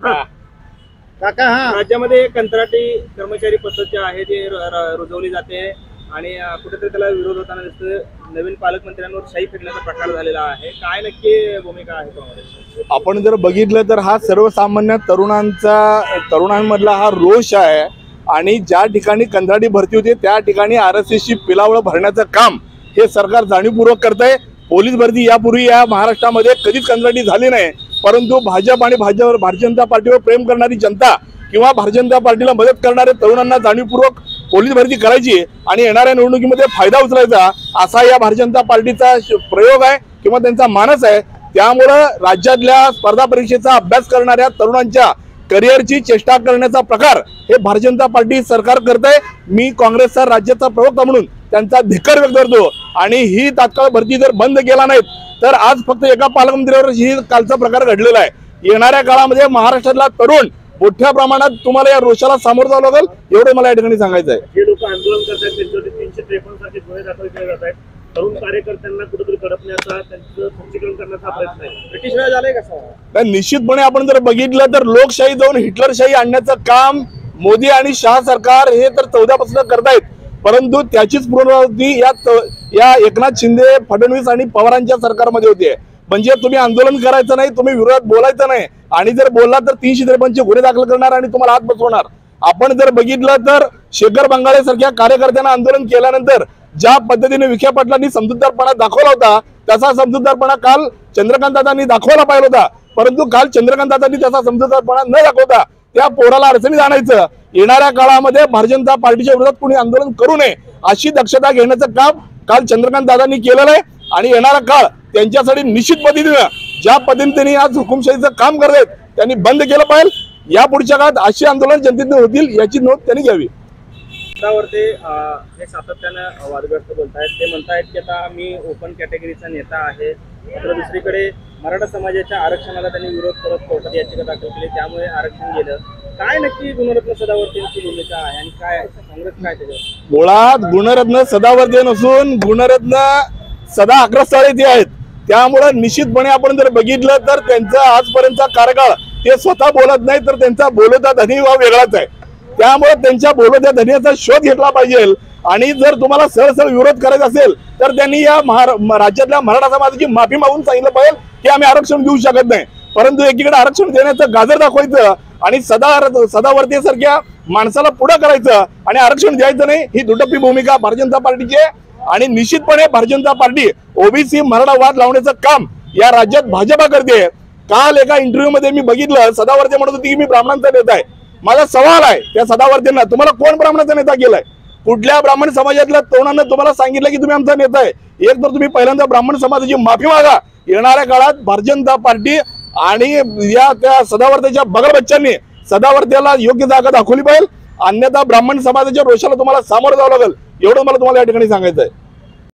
काका. हा. राज्यामध्ये कंत्राटी कर्मचारी पद्धत जी आहे र- रुजवली जाते आणि कुठेतरी त्याला विरोध होताना दिसतं नवीन पालकमंत्र्यांवर शाही फेकण्याचा प्रकार झालेला आहे. काय नक्की भूमिका आहे काँग्रेसची? आपण जर बघितलं तर हा सर्वसामान्य तरुणांचा तरुणांमधला हा रोष आहे आणि ज्या ठिकाणी कंत्राटी भरती होती त्या ठिकाणी आर एस एसची पिलावळ भरण्याचं काम हे सरकार जाणीवपूर्वक करत आहे पोलीस भरती यापूर्वी या महाराष्ट्रामध्ये कधीच कंत्राटी झाली नाही. परंतु भाजप आणि भाजप भारतीय जनता पार्टीवर प्रेम करणारी जनता किंवा भारतीय जनता पार्टीला मदत करणाऱ्या तरुणांना जाणीवपूर्वक पोलीस भरती करायची आणि येणाऱ्या निवडणुकीमध्ये फायदा उचलायचा असा या भारतीय जनता पार्टीचा श- प्रयोग आहे किंवा त्यांचा मानस आहे. त्यामुळं राज्यातल्या स्पर्धा परीक्षेचा अभ्यास करणाऱ्या तरुणांच्या करिअरची चेष्टा करण्याचा प्रकार हे भारतीय जनता पार्टी सरकार करत आहे मी काँग्रेसचा राज्याचा प्रवक्ता म्हणून त्यांचा धिक्कार व्यक्त करतो. आणि ही तात्काळ भरती जर बंद केला नाहीत तर आज फक्त एका पालकमंत्र्यावर ही कालचा प्रकार घडलेला आहे. येणाऱ्या काळामध्ये महाराष्ट्रातला तरुण मोठ्या प्रमाणात तुम्हाला या रोषाला सामोरं जावं लागेल एवढं मला या ठिकाणी सांगायचं आहे. जे लोक आंदोलन करतात त्यांच्यावरती तीनशे त्रेपन्न सारखे गुन्हे दाखल केले जात आहेत. तरुण कार्यकर्त्यांना कुठेतरी त्यांचं खच्चीकरण करण्याचा प्रयत्न आहे. ब्रिटिश झालंय तर निश्चितपणे आपण जर बघितलं तर लोकशाही जाऊन हिटलरशाही आणण्याचं काम मोदी आणि शाह सरकार हे तर चौदापासून करतायत. परंतु त्याचीच पुनरावृत्ती या या एकनाथ शिंदे फडणवीस आणि पवारांच्या सरकारमध्ये होती. म्हणजे तुम्ही आंदोलन करायचं नाही तुम्ही विरोधात बोलायचं नाही. आणि जर बोलला तर तीनशे त्रेपन्नचे गुन्हे दाखल करणार आणि तुम्हाला हात बसवणार. आपण जर बघितलं तर शेखर बंगाळे सारख्या कार्यकर्त्यांना आंदोलन केल्यानंतर ज्या पद्धतीने विखे पाटलांनी समजूतदारपणा दाखवला होता तसा समजूतदारपणा काल चंद्रकांत दादांनी दाखवला पाहिजे होता. परंतु काल चंद्रकांत दादांनी त्याचा समजूतदारपणा न दाखवता त्या पोराला अडचणीत आणायचं. येणाऱ्या काळामध्ये भारतीय जनता पार्टीच्या विरोधात कोणी आंदोलन करू नये अशी दक्षता घेण्याचं काम काल चंद्रकांत दादांनी केलेलं आहे. आणि येणारा काळ त्यांच्यासाठी निश्चित पद्धतीनं ज्या पद्धतीने आज हुकुमशाहीचं काम करत आहेत त्यांनी बंद केलं पाहिजे. या पुढच्या काळात अशी आंदोलन जनतेने होतील याची नोंद त्यांनी घ्यावी. त्यावरती हे सातत्यानं वादग्रस्त बोलतायत. ते म्हणतायत की आता मी ओपन कॅटेगरीचा नेता आहे. मात्र दुसरीकडे मराठा समाजाच्या आरक्षणाला त्यांनी विरोध करत कोर्टात याचिका दाखल केली. त्यामुळे आरक्षण गेलं. काय नक्की गुणरत्न सदावर्तींची भूमिका आहे आणि काय काँग्रेस काय त्याच्यावर? मुळात गुणरत्न सदावर्ती नसून गुणरत्न सदा अग्रस्थाळी ते आहेत. त्यामुळं निश्चितपणे आपण जर बघितलं तर त्यांचा आजपर्यंतचा कार्यकाळ ते स्वतः बोलत नाही तर त्यांचा बोलता धनी हा वेगळाच आहे. त्यामुळे त्यांच्या बोलत्या धन्याचा शोध घेतला पाहिजे. आणि जर तुम्हाला सरसर विरोध करायचा असेल तर त्यांनी या राज्यातल्या मराठा समाजाची माफी मागून सांगितलं पाहिजे की आम्ही आरक्षण देऊ शकत नाही. परंतु एकीकडे आरक्षण देण्याचं गाजर दाखवायचं आणि सदा सदावर्ती सारख्या माणसाला पुढं करायचं आणि आरक्षण द्यायचं नाही ही दुटप्पी भूमिका भारतीय जनता पार्टीची आहे. आणि निश्चितपणे भारतीय जनता पार्टी ओबीसी मराठा वाद लावण्याचं काम या राज्यात भाजपा करते. काल एका इंटरव्ह्यू मध्ये मी बघितलं सदावर्ते म्हणत होती की मी ब्राह्मणांचा नेता आहे. माझा सवाल आहे त्या सदावर्तींना. तुम्हाला कोण ब्राह्मणाचा नेता केलाय? कुठल्या ब्राह्मण समाजातल्या तरुणांना तुम्हाला सांगितलं की तुम्ही आमचा नेता आहे? एक तर तुम्ही पहिल्यांदा ब्राह्मण समाजाची माफी मागा. येणाऱ्या काळात भारतीय जनता पार्टी आणि या त्या सदावर्त्याच्या बगल बच्चांनी सदावर्त्याला योग्य जागा दाखवली पाहिजे. अन्यथा ब्राह्मण समाजाच्या रोषाला तुम्हाला सामोरं जावं लागेल. एवढं मला तुम्हाला या ठिकाणी सांगायचं आहे